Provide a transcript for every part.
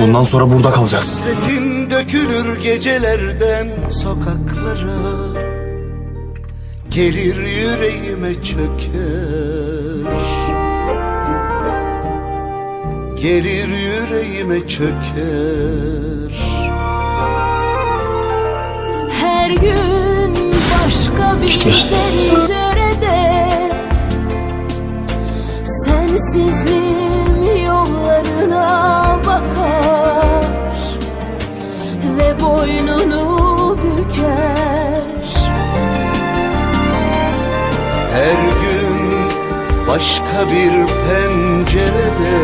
Bundan sonra burada kalacaksın. Hasretin dökülür gecelerden sokaklara. Gelir yüreğime çöker. Gelir yüreğime çöker. Her gün başka bir pencerede. Sensizliğim başka bir pencerede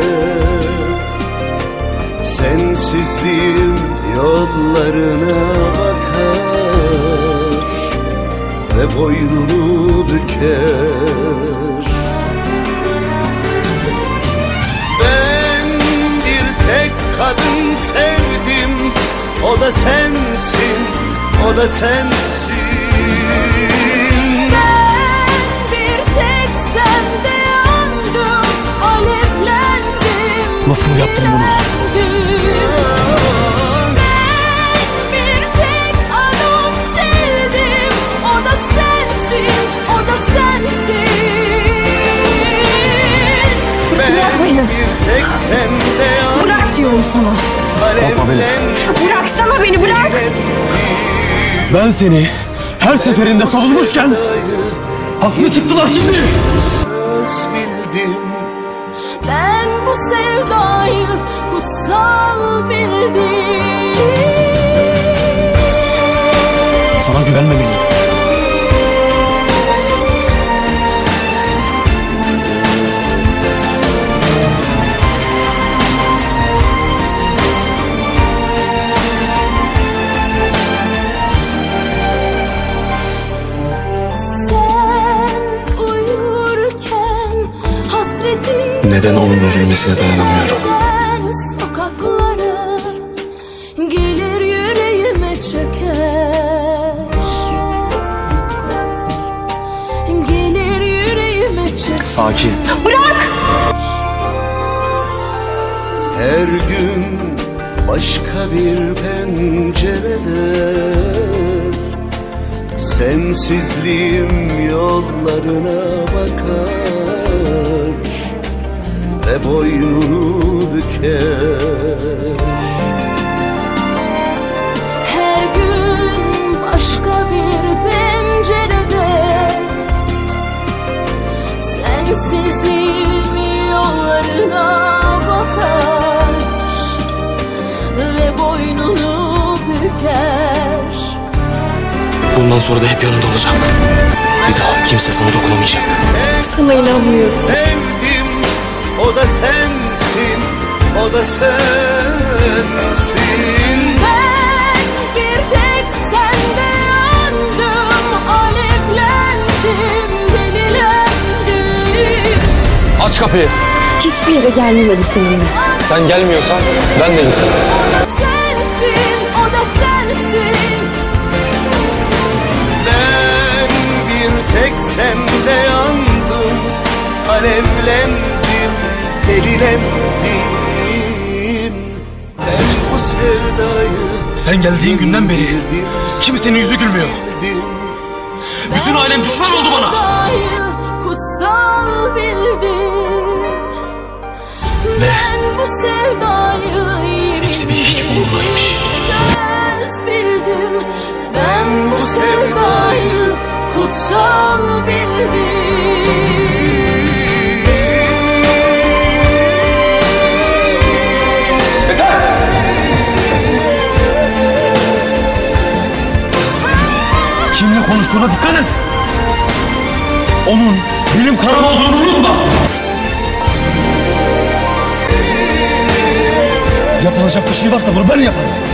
Sensizliğim yollarına bakar Ve boynunu büker. Ben bir tek kadın sevdim. O da sensin, o da sensin da sensin Ben Bırak beni. Bırak diyorum sana. Korkma beni. Bıraksana beni bırak. Ben seni her seferinde savunmuşken haklı çıktılar şimdi. Söz bildim Ben bu sevdayı kutsal bildim Sana güvenmemeliydim. Neden onun üzülmesine dayanamıyorum? Ben sokaklara gelir yüreğime çöker Gelir yüreğime çöker Sakin. Her gün başka bir pencerede Sensizliğim yollarına bakar boynunu büker Her gün başka bir pencerede Sensizliğim yollarına bakar Ve boynunu büker Bundan sonra da hep yanında olacağım. Bir daha kimse sana dokunamayacak. Sana inanmıyorum. O da sensin O da sensin Ben bir tek sende yandım Alevlendim, delilendim Aç kapıyı. Hiçbir yere gelmedim seninle. Sen gelmiyorsan ben de gitmem. Sensin, o da sensin Ben bir tek sende yandım Alevlendim, delilendim Ben bu sevdayı Sen geldiğin günden beri kimsenin yüzü gülmüyor. Bütün ailem düşman oldu bana. Kutsal bildim. Ben bu sevdayı Hepsi bir hiç umurumdaymış. Söz bildim. Ben bu sevdayı kutsal bildim konuştuğuna dikkat et. Onun benim karım olduğunu unutma. Yapılacak bir şey varsa bunu ben yaparım.